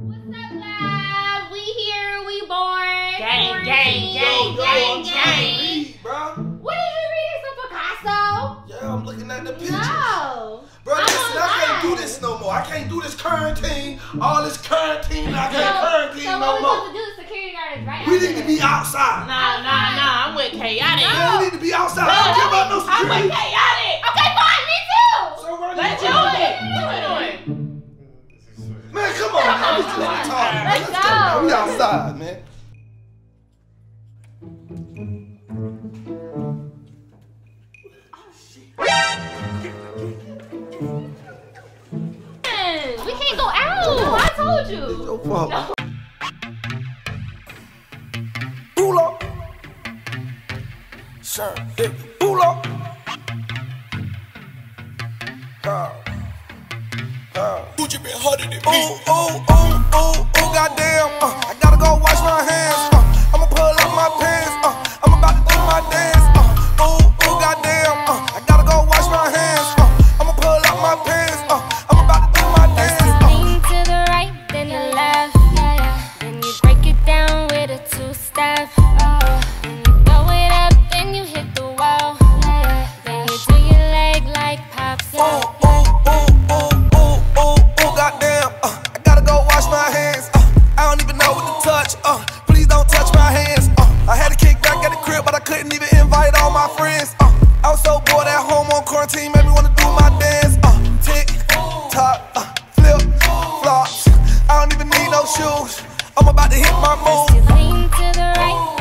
What's up, love? We here, we born. Gang, gang, quarantine. gang, Yo, gang, I'm gang. bro. What did you read? Some Picasso? Yeah, I'm looking at the pictures. No. Bro, I'm listen, I can't do alive. this no more. I can't do this quarantine. All this quarantine, I So, can't quarantine so no what we more. supposed to do? The security guard is right We need to be outside. Nah, nah, nah. I'm with Khaotic. Man, we need to be outside. I don't care about no security. I'm with security. Khaotic. Outside, man. Man, We can't go out. I told you. Your fault. Pull up. Sure. Hey, pull up. Uh, uh. Gucci been harder than me. Ooh, ooh, ooh, ooh, know what to touch. Uh, please don't touch my hands. Uh, I had to kick back got a crib but I couldn't even invite all my friends uh, I'm so bored at the crib,